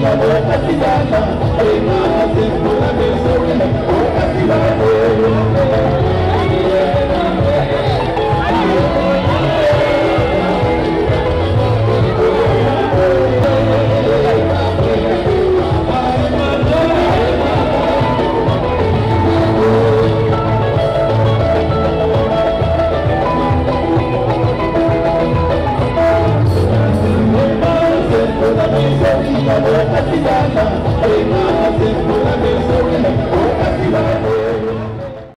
da nossa cidade, vida, la